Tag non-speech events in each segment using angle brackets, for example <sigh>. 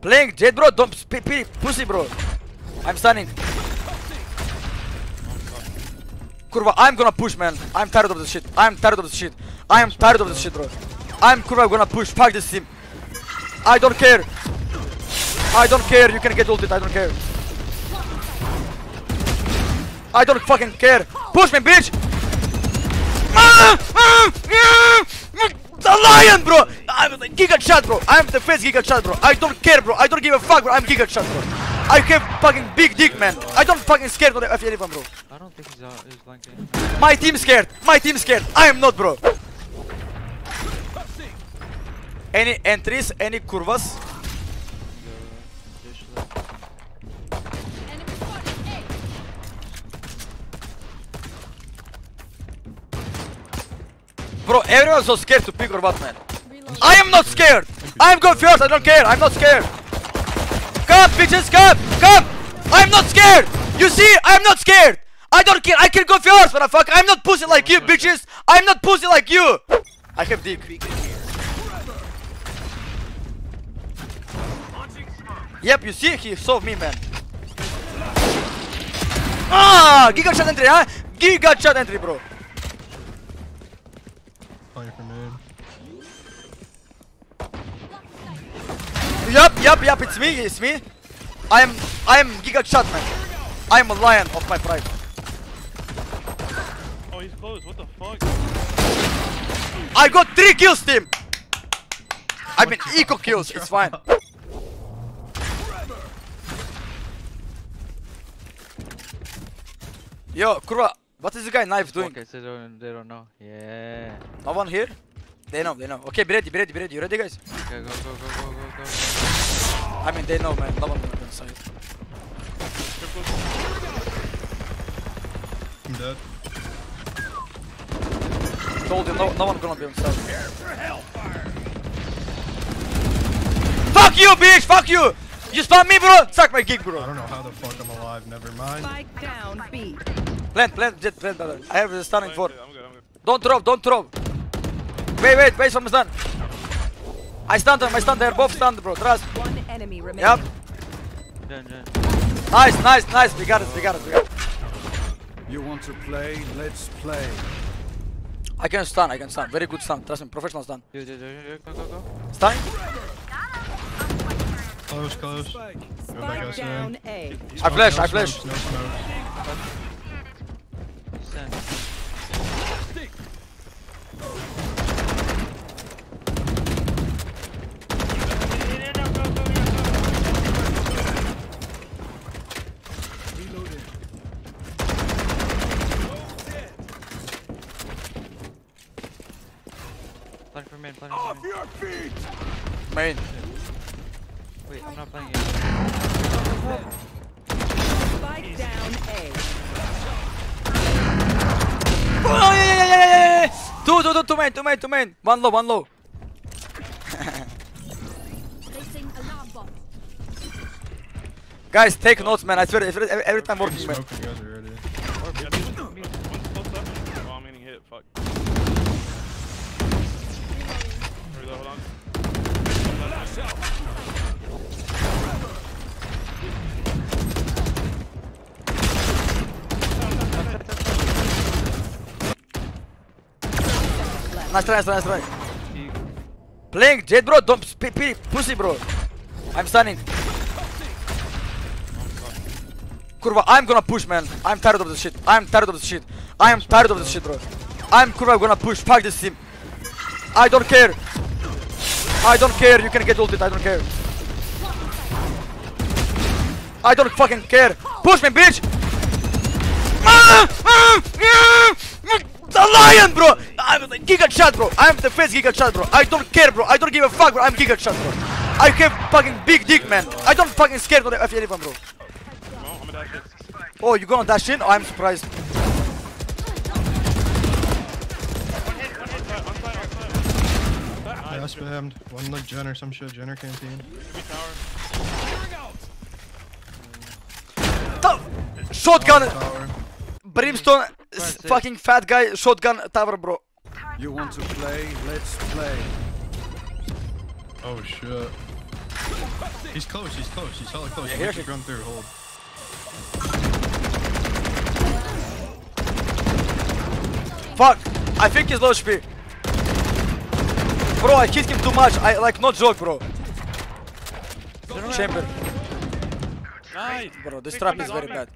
Playing Jett, bro. Don't sp- p- pussy, bro. I'm stunning. Kurva, I'm gonna push, man. I'm tired of this shit. I'm tired of this shit. I am tired of this shit, bro. I'm Kurva gonna push. Fuck this team. I don't care. I don't care. You can get ulted. I don't care. I don't fucking care. Push me, bitch. Ah, ah, ah, the lion, bro. I'm the Giga Chad, bro. I'm the first Giga Chad, bro. I don't care, bro. I don't give a fuck, bro. I'm Giga Chad, bro. I have fucking big dick, man. I don't fucking scared of anyone, bro. I don't think he's out. He's blanking. My team scared. My team scared. I am not, bro. Any entries, any curvas? The dish left. Enemy spotted. A. Bro, everyone's so scared to pick or what, man. I am not scared. I'm going first. I don't care. I'm not scared. Come, bitches, come, come. I'm not scared. You see, I'm not scared. I don't care. I can go first, motherfucker. I'm not pussy like you, bitches. I'm not pussy like you. I have dick. Yep, you see, he saw me, man. Ah, giga shot entry, huh? Giga shot entry, bro. Yup, yup, yup, it's me, it's me. I am, I am Giga Shot man. I am a lion of my pride. Oh, he's close. What the fuck? I got three kills, team. I mean, <laughs> eco kills, it's fine. Yo, Kurva, what is the guy knife doing? Okay, so they don't, they don't know. Yeah. No one here? They know, they know. Okay, be ready, be ready, be ready. You ready, guys? Okay, go, go, go, go, go, go. I mean, they know, man. No one on inside. I'm dead. Told you, no, no one gonna be on side. Fuck you, bitch! Fuck you! You spam me, bro! Suck my gig, bro! I don't know how the fuck I'm alive. Never mind. Spike down B. Plant, plant, Jett, plant, brother. I have the stunning for. I'm good, I'm good. Don't drop, don't drop. Wait, wait, wait for my stun. I stunned them, I stunned. They're both stunned, bro. Trust. One enemy remaining. Yep. Done, done. Nice, nice, nice. We got it, we got it, we got it. You want to play? Let's play. I can stun, I can stun. Very good stun. Trust me, professional stun. Dude, go, go, go. Stunning? Close, close. Go back Spike down A. I flash, no I flash. smokes, No smokes. Stand. Plan for main, plan for main. your feet! Main. Wait, I'm not playing it. Spike down A. Oh, yeah, yeah, yeah, yeah, yeah, yeah. Two, two, two, two main, two main, two main. One low, one low. Placing alarm bot. Guys, take notes, man. I swear, every, every time working, man. Smoke when you guys are ready. Yeah, this one's one's close up. Oh, I'm getting hit. Fuck. Reload, hold on. Playing Jett, bro. Don't p- pussy, bro. I'm stunning. Kurva, I'm gonna push, man. I'm tired of this shit. I'm tired of this shit. I am tired of this shit, bro. I'm Kurva gonna push. Fuck this team. I don't care. I don't care. You can get ulted. I don't care. I don't fucking care. Push me, bitch. Ah! Ah! Ah! The lion, bro. I'm Giga Chad, bro. I'm the face Giga Chad, bro. I don't care, bro. I don't give a fuck, bro. I'm Giga Chad, bro. I have fucking big dick, man. I don't fucking scared of anyone, bro. No, I'm gonna dash it. Oh, you gonna dash in? Oh, I'm surprised. One hit, on site, on site. Yeah, I spammed. One like Jenner, some shit. Jenner canteen. Be tower. Oh, shotgun, brimstone, s- Right, fucking fat guy, shotgun tower, bro. You want to play? Let's play. Oh shit. He's close, he's close, he's hella close. Yeah, Yeah, here he she- run through, hold. Fuck! I think he's low HP. Bro, I hit him too much. I like not joke, bro. Chamber. Nice. Bro, this Wait, trap is back, very come bad.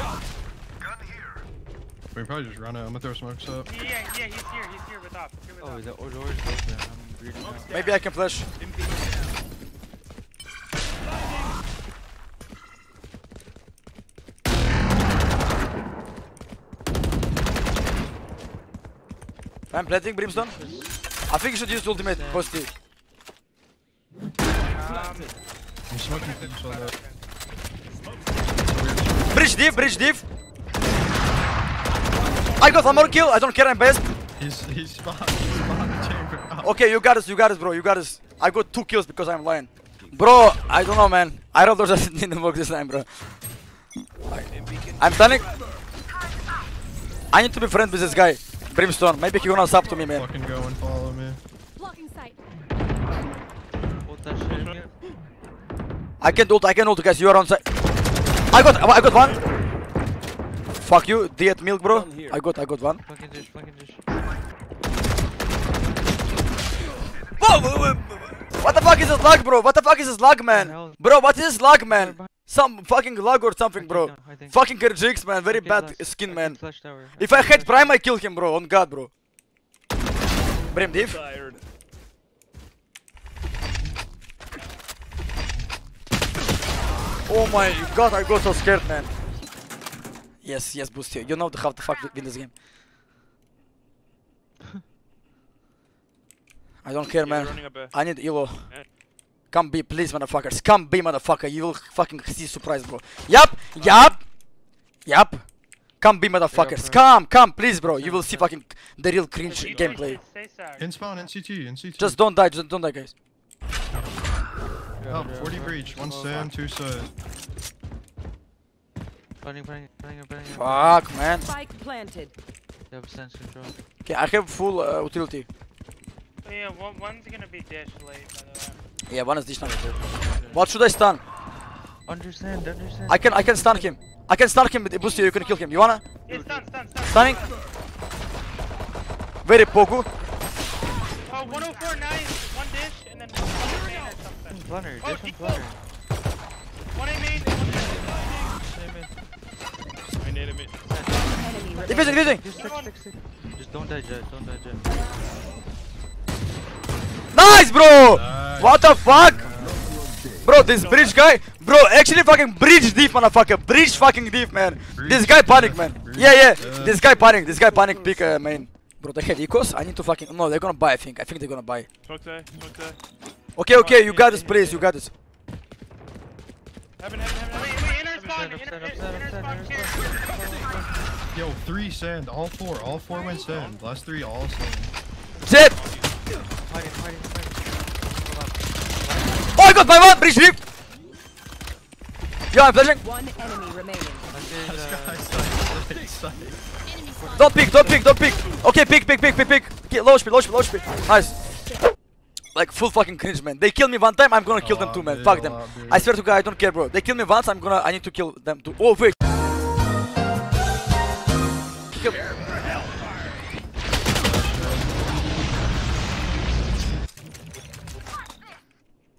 Back. Wait, drop me. Back, back. We can probably just run it. I'm gonna throw smokes up. Yeah, yeah, he's here. He's here with up. Here with Oh, up. the or door is open. I'm greedy now. Maybe I can flash. I'm planting brimstone. I think you should use ultimate positive. Um, I'm smoking things so that. Bridge deep, bridge deep. I got one more kill. I don't care. I'm best. He's he's behind, he's behind the chamber. Okay, you got us. You got us, bro. You got us. I got two kills because I'm lying. Bro, I don't know, man. I don't know just <laughs> didn't work this time, bro. I'm standing. I need to be friends with this guy, Brimstone. Maybe he gonna sub to me, man. Fucking go and follow me. Blocking sight. Hold that shit. I can ult. I can ult, guys. You are on side. I got. I got one. Fuck you, diet milk, bro. I got. I got one. Fucking dish, fucking dish. Whoa. What the fuck is this lag, bro? What the fuck is this lag, man? Bro, what is this lag, man? Some fucking lag or something, bro. I think. Fucking RGX, man. Very bad skin, man. If I had Prime, I kill him, bro. On God, bro. Brim div. Tired. Oh my God, I got so scared, man. Yes, yes, boost here. You know how the fuck we win this game. <laughs> I don't care, man. running up a. I need elo. Yeah. Come be, please, motherfuckers. Come be, motherfucker. You will fucking see surprise, bro. Yup, yup, yup. Come be, motherfuckers. Come, come, please, bro. You will see fucking the real cringe gameplay. Stay, stay. In spawn, in CT, in CT. Just don't die, just don't die, guys. Oh, 40 breach, one sand, two side. Planning, planning, planning, planning. Fuck, man. Spike planted. They have sense control. Okay, I have full uh, utility. Oh, yeah, one, one's gonna be dish late, by the way. Yeah, one is this now. What should I stun? Understand, understand. I can, I can stun him. I can stun him with the boost here. You can kill him. You wanna? Yeah, stun, stun, stun. Stunning. Very poku. Oh, 104, nice. One dish, and then one main or something. Planner, Oh, dish on deep planner. One A main, one dish. Same it. I need a mid. Enemy Diffusing, remaining. diffusing. Just stick, stick, stick. Just don't die, Jett. Don't die, Jett. Nice, bro. Nice. What the fuck? Bro, this bridge guy, bro, actually fucking bridge deep, motherfucker. Bridge fucking deep, man. This guy panic, man. Yeah, yeah. This guy panic. This guy panic. Pick uh, main. Bro, they have ecos. I need to fucking. No, they're gonna buy. I think. I think they're gonna buy. Smoke there, smoke there. Okay, okay. You got this, please. You got this. Heaven, heaven, heaven. Yo, three sand, all four, all four went sand. Last three, all sand. Jett. Hiding, hiding, hiding. Oh, I got my one. Bridge deep. Yeah, I'm flashing. One enemy remaining. <laughs> Don't pick. Don't pick. Don't pick. Okay, pick, pick, pick, pick, pick. Okay, low speed, low speed, low speed. Nice. Like full fucking cringe, man. They kill me one time, I'm gonna kill them too, man. dude, Fuck them. oh. I swear to God, I don't care, bro. They kill me once, I'm gonna. I need to kill them too. Oh wait. Kill.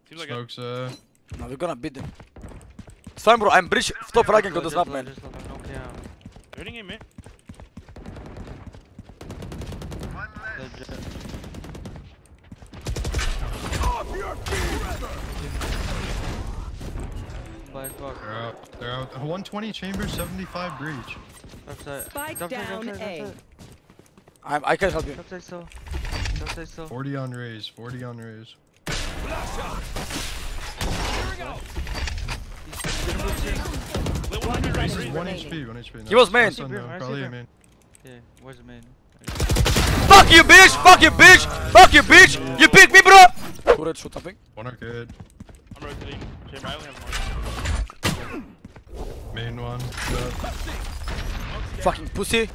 Seems like a Smokes, uh, No, we're gonna beat them. It's fine, bro. I'm bridge. Stop fragging on this just map, low, man. just low, no count. hitting him, man. The Jett. By fuck. they're out. They're out. 120 chamber, 75 breach. Upside. Spike Upside, down upside, A. upside. I'm, I can help you. Upside still. Upside still. 40 on Raze, 40 on Raze. One Raze is remaining. 1 HP, 1 HP. He was main. Last one, I though, see Probably a main. Yeah, where's the main? Fuck you, bitch! Fuck you, bitch! Fuck you, bitch! You pick me, bro! Turret shoot something. One arcade. I'm rotating. Chamber, I only have one. Main one. Yeah. Fucking pussy.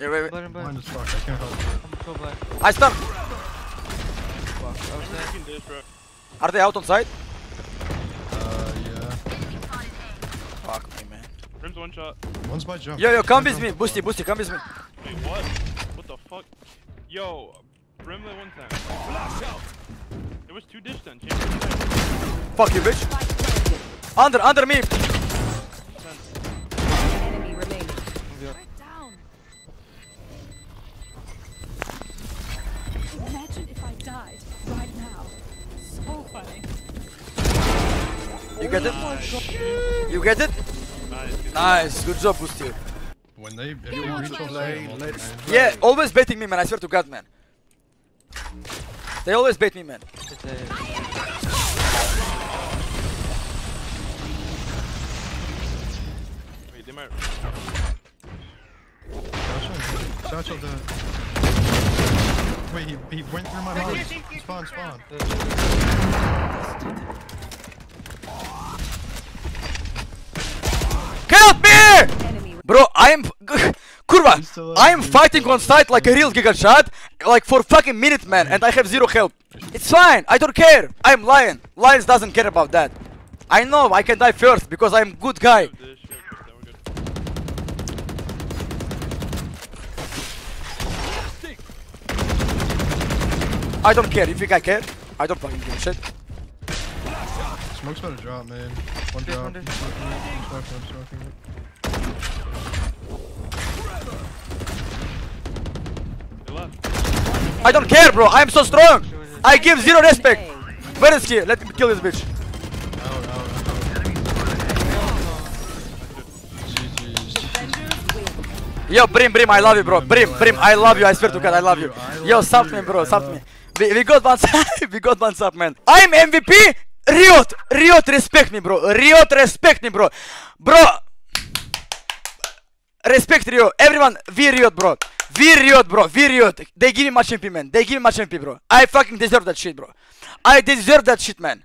Yeah, wait, wait. Blind, blind. Blind as fuck, I can't help you. I'm so blind. I stun. dish, bro. Are they out on site? Uh, yeah. Fuck me, man. Rim's one shot. One's by jump. Yo, yo, come with me. Boosty, Boosty, come with me. Wait, what? What the fuck? Yo, Brimley one time. There was two dish then. Change it to Fuck you, bitch. Under, under me. Enemy remaining. Right down. Imagine if I died right now. So funny. You get it? Oh you get it? Nice. Nice. Good job, Boosty. When they, if You you want to play? Let's play. Yeah, always baiting me, man. I swear to God, man. They always bait me, man. Wait, they might. Satchel, Satchel the. Wait, he, he went through my house. Spawn, spawn. Enemy Bro, I'm. Kurva! I'm fighting on site like a real giga shot, like for fucking minute, man, and I have zero help. It's fine, I don't care. I'm Lion. Lions doesn't care about that. I know I can die first because I'm good guy. Dish. Yeah, okay, we're good. I don't care. You think I care? I don't fucking give a shit. Smoke's about to drop, man. One drop. one dish. I'm smoking, smoking, I'm They left. I don't care, bro. I'm so strong. I give zero respect. He? Let me kill this bitch. Yo, Brim, Brim, I love you, bro. Brim, Brim, I love you. I swear to God, I love you. Yo, sub me, bro, sub me. We, we got one sub, <laughs> we got one sub, man. I'm MVP. Riot, Riot, respect me, bro. Riot, respect me, bro. Bro, respect Rio. Everyone, we Riot, bro. We Riot, bro. We Riot. They give me much MP, man. They give me much MP, bro. I fucking deserve that shit, bro. I deserve that shit, man.